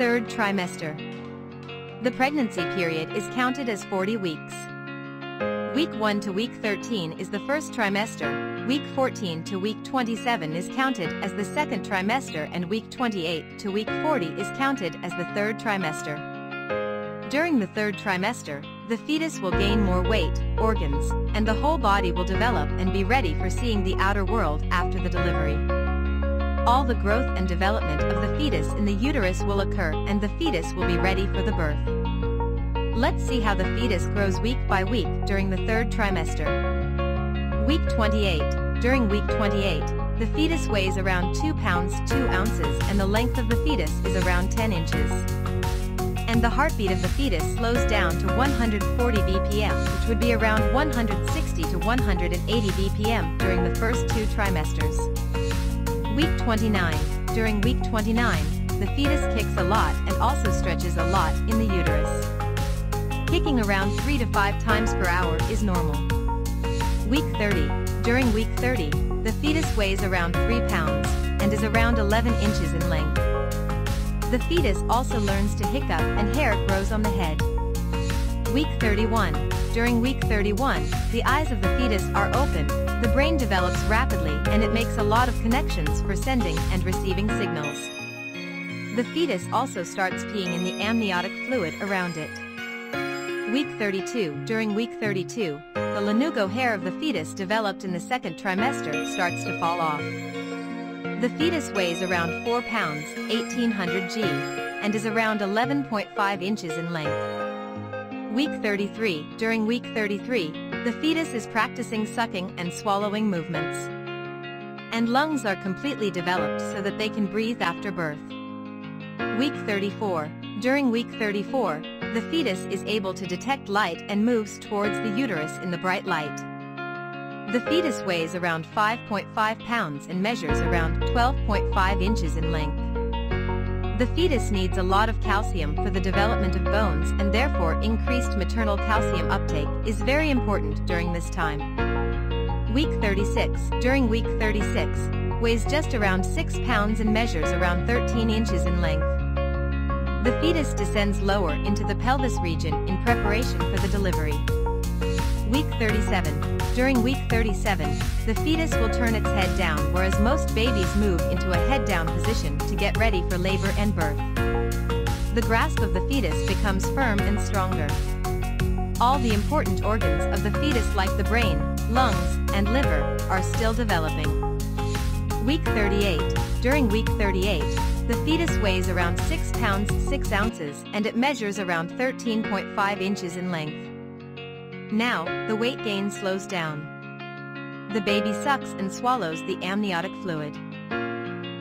Third trimester. The pregnancy period is counted as 40 weeks. Week 1 to week 13 is the first trimester, week 14 to week 27 is counted as the second trimester and week 28 to week 40 is counted as the third trimester. During the third trimester, the fetus will gain more weight, organs, and the whole body will develop and be ready for seeing the outer world after the delivery. All the growth and development of the fetus in the uterus will occur and the fetus will be ready for the birth. Let's see how the fetus grows week by week during the third trimester. Week 28. During week 28, the fetus weighs around 2 pounds 2 ounces and the length of the fetus is around 10 inches. And the heartbeat of the fetus slows down to 140 BPM which would be around 160 to 180 BPM during the first two trimesters. Week 29. During week 29, the fetus kicks a lot and also stretches a lot in the uterus. Kicking around 3 to 5 times per hour is normal. Week 30. During week 30, the fetus weighs around 3 pounds and is around 11 inches in length. The fetus also learns to hiccup and hair grows on the head. Week 31. During week 31, the eyes of the fetus are open, the brain develops rapidly and it makes a lot of connections for sending and receiving signals. The fetus also starts peeing in the amniotic fluid around it. Week 32 During week 32, the lanugo hair of the fetus developed in the second trimester starts to fall off. The fetus weighs around 4 pounds, 1800 g, and is around 11.5 inches in length. Week 33 During week 33, the fetus is practicing sucking and swallowing movements. And lungs are completely developed so that they can breathe after birth. Week 34 During week 34, the fetus is able to detect light and moves towards the uterus in the bright light. The fetus weighs around 5.5 pounds and measures around 12.5 inches in length. The fetus needs a lot of calcium for the development of bones and therefore increased maternal calcium uptake is very important during this time. Week 36 During week 36, weighs just around 6 pounds and measures around 13 inches in length. The fetus descends lower into the pelvis region in preparation for the delivery. Week 37. During week 37, the fetus will turn its head down whereas most babies move into a head-down position to get ready for labor and birth. The grasp of the fetus becomes firm and stronger. All the important organs of the fetus like the brain, lungs, and liver are still developing. Week 38. During week 38, the fetus weighs around 6 pounds 6 ounces and it measures around 13.5 inches in length. Now, the weight gain slows down. The baby sucks and swallows the amniotic fluid.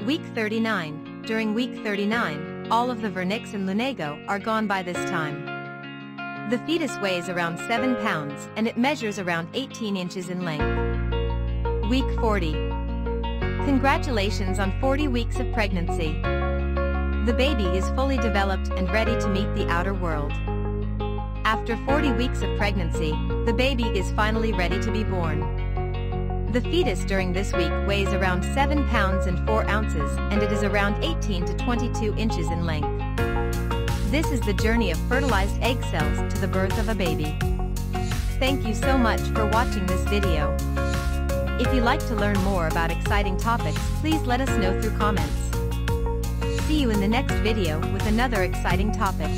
Week 39. During week 39, all of the vernix and lanugo are gone by this time. The fetus weighs around 7 pounds and it measures around 18 inches in length. Week 40. Congratulations on 40 weeks of pregnancy. The baby is fully developed and ready to meet the outer world. After 40 weeks of pregnancy, the baby is finally ready to be born. The fetus during this week weighs around 7 pounds and 4 ounces and it is around 18 to 22 inches in length. This is the journey of fertilized egg cells to the birth of a baby. Thank you so much for watching this video. If you like to learn more about exciting topics, please let us know through comments. See you in the next video with another exciting topic.